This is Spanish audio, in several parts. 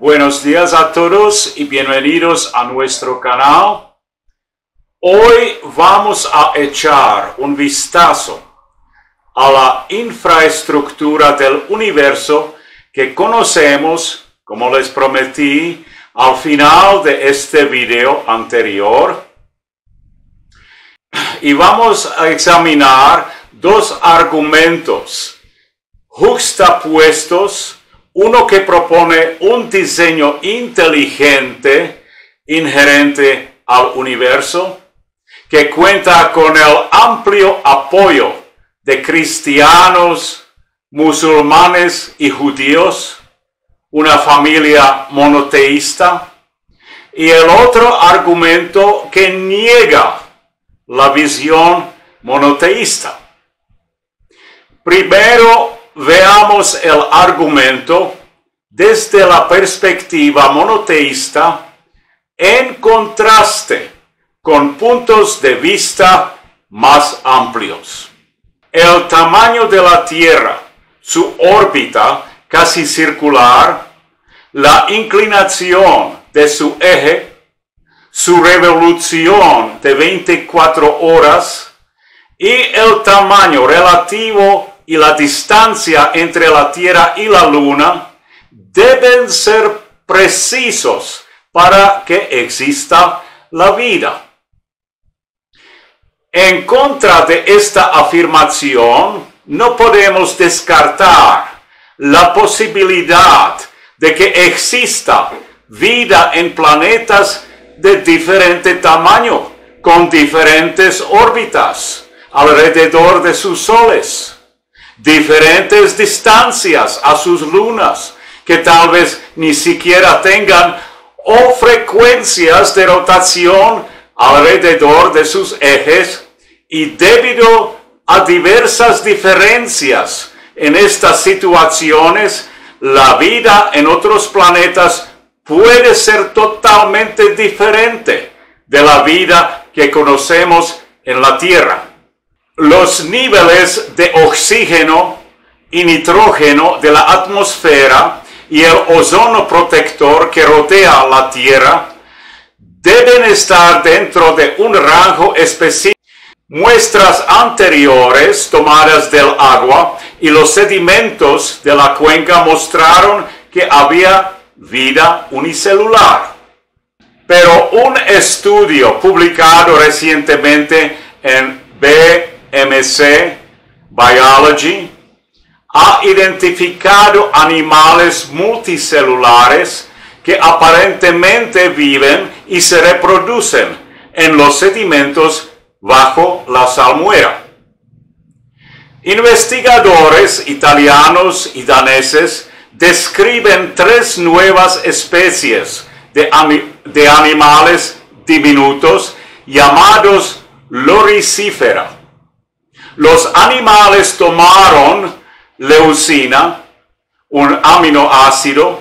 Buenos días a todos y bienvenidos a nuestro canal. Hoy vamos a echar un vistazo a la infraestructura del universo que conocemos, como les prometí al final de este video anterior. Y vamos a examinar dos argumentos juxtapuestos uno que propone un diseño inteligente inherente al universo, que cuenta con el amplio apoyo de cristianos, musulmanes y judíos, una familia monoteísta, y el otro argumento que niega la visión monoteísta. Primero veamos el argumento desde la perspectiva monoteísta en contraste con puntos de vista más amplios. El tamaño de la Tierra, su órbita casi circular, la inclinación de su eje, su revolución de 24 horas y el tamaño relativo y la distancia entre la Tierra y la Luna deben ser precisos para que exista la vida. En contra de esta afirmación, no podemos descartar la posibilidad de que exista vida en planetas de diferente tamaño, con diferentes órbitas alrededor de sus soles diferentes distancias a sus lunas, que tal vez ni siquiera tengan o frecuencias de rotación alrededor de sus ejes y debido a diversas diferencias en estas situaciones, la vida en otros planetas puede ser totalmente diferente de la vida que conocemos en la Tierra los niveles de oxígeno y nitrógeno de la atmósfera y el ozono protector que rodea la Tierra deben estar dentro de un rango específico. Muestras anteriores tomadas del agua y los sedimentos de la cuenca mostraron que había vida unicelular. Pero un estudio publicado recientemente en B MC Biology ha identificado animales multicelulares que aparentemente viven y se reproducen en los sedimentos bajo la salmuera. Investigadores italianos y daneses describen tres nuevas especies de, de animales diminutos llamados loricífera los animales tomaron leucina, un aminoácido,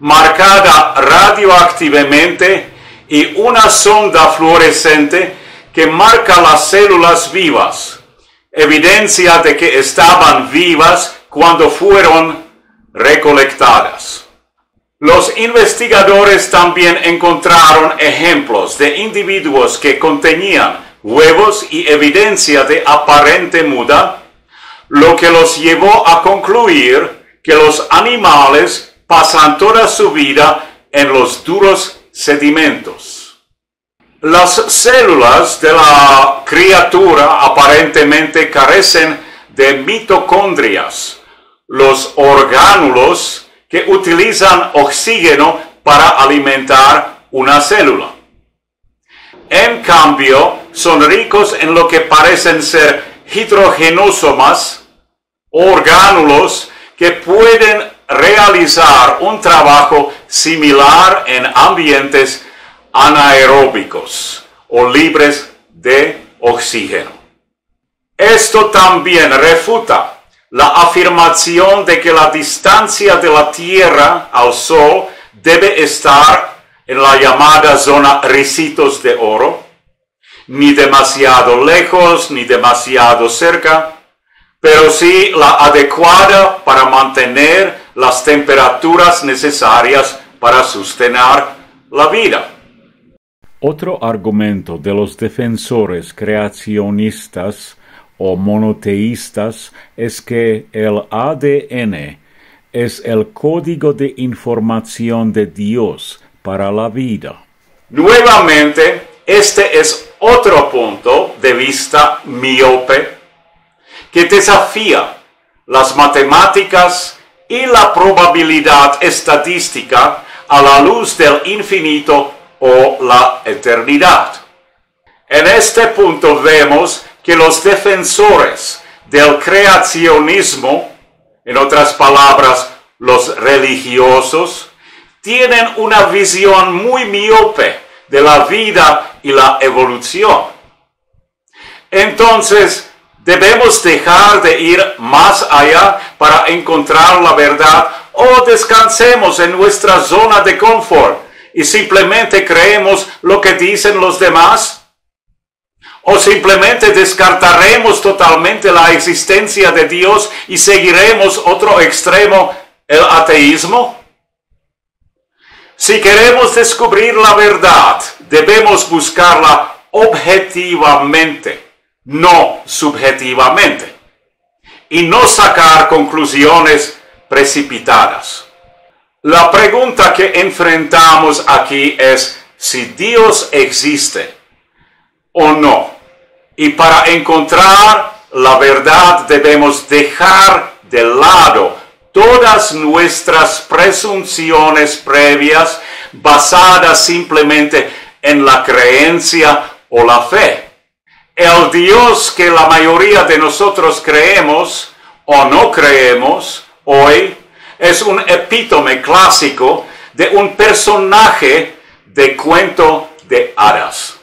marcada radioactivamente y una sonda fluorescente que marca las células vivas, evidencia de que estaban vivas cuando fueron recolectadas. Los investigadores también encontraron ejemplos de individuos que contenían huevos y evidencia de aparente muda, lo que los llevó a concluir que los animales pasan toda su vida en los duros sedimentos. Las células de la criatura aparentemente carecen de mitocondrias, los orgánulos que utilizan oxígeno para alimentar una célula. En cambio, son ricos en lo que parecen ser hidrogenosomas, orgánulos que pueden realizar un trabajo similar en ambientes anaeróbicos o libres de oxígeno. Esto también refuta la afirmación de que la distancia de la Tierra al Sol debe estar en la llamada zona ricitos de oro, ni demasiado lejos ni demasiado cerca, pero sí la adecuada para mantener las temperaturas necesarias para sostener la vida. Otro argumento de los defensores creacionistas o monoteístas es que el ADN es el código de información de Dios para la vida. Nuevamente, este es otro punto de vista miope que desafía las matemáticas y la probabilidad estadística a la luz del infinito o la eternidad. En este punto vemos que los defensores del creacionismo, en otras palabras, los religiosos, tienen una visión muy miope de la vida y la evolución. Entonces, debemos dejar de ir más allá para encontrar la verdad o descansemos en nuestra zona de confort y simplemente creemos lo que dicen los demás? ¿O simplemente descartaremos totalmente la existencia de Dios y seguiremos otro extremo, el ateísmo? Si queremos descubrir la verdad, debemos buscarla objetivamente, no subjetivamente, y no sacar conclusiones precipitadas. La pregunta que enfrentamos aquí es si Dios existe o no. Y para encontrar la verdad debemos dejar de lado todas nuestras presunciones previas basadas simplemente en la creencia o la fe. El Dios que la mayoría de nosotros creemos o no creemos hoy es un epítome clásico de un personaje de cuento de hadas.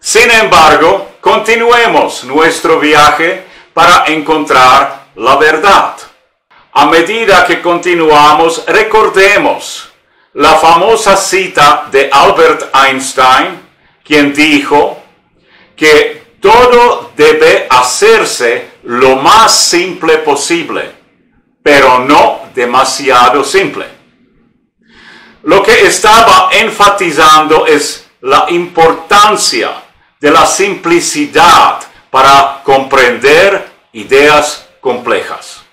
Sin embargo, continuemos nuestro viaje para encontrar la verdad. A medida que continuamos, recordemos la famosa cita de Albert Einstein, quien dijo que todo debe hacerse lo más simple posible pero no demasiado simple. Lo que estaba enfatizando es la importancia de la simplicidad para comprender ideas complejas.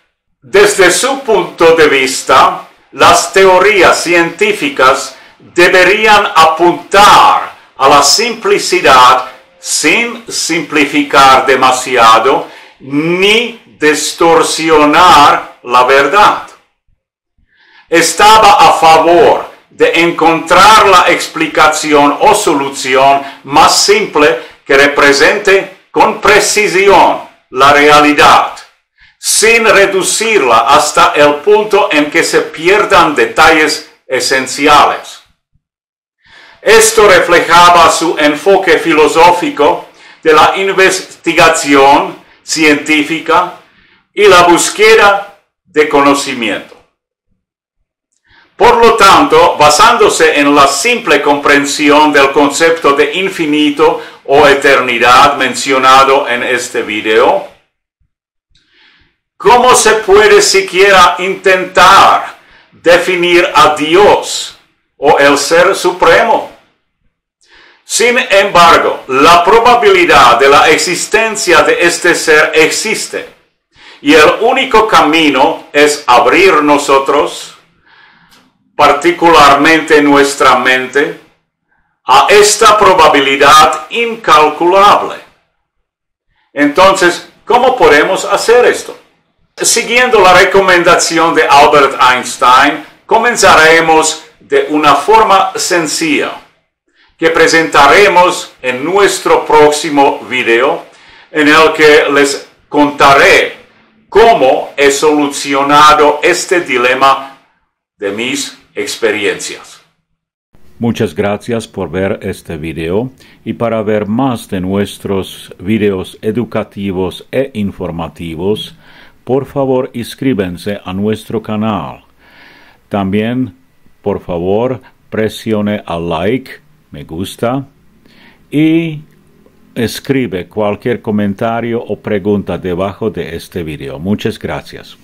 Desde su punto de vista, las teorías científicas deberían apuntar a la simplicidad sin simplificar demasiado ni distorsionar la verdad. Estaba a favor de encontrar la explicación o solución más simple que represente con precisión la realidad, sin reducirla hasta el punto en que se pierdan detalles esenciales. Esto reflejaba su enfoque filosófico de la investigación científica y la búsqueda de conocimiento. Por lo tanto, basándose en la simple comprensión del concepto de infinito o eternidad mencionado en este video, ¿cómo se puede siquiera intentar definir a Dios o el Ser Supremo? Sin embargo, la probabilidad de la existencia de este ser existe y el único camino es abrir nosotros, particularmente nuestra mente, a esta probabilidad incalculable. Entonces, ¿cómo podemos hacer esto? Siguiendo la recomendación de Albert Einstein, comenzaremos de una forma sencilla que presentaremos en nuestro próximo video en el que les contaré cómo he solucionado este dilema de mis experiencias. Muchas gracias por ver este video y para ver más de nuestros videos educativos e informativos, por favor inscríbense a nuestro canal. También, por favor, presione al like, me gusta y Escribe cualquier comentario o pregunta debajo de este video. Muchas gracias.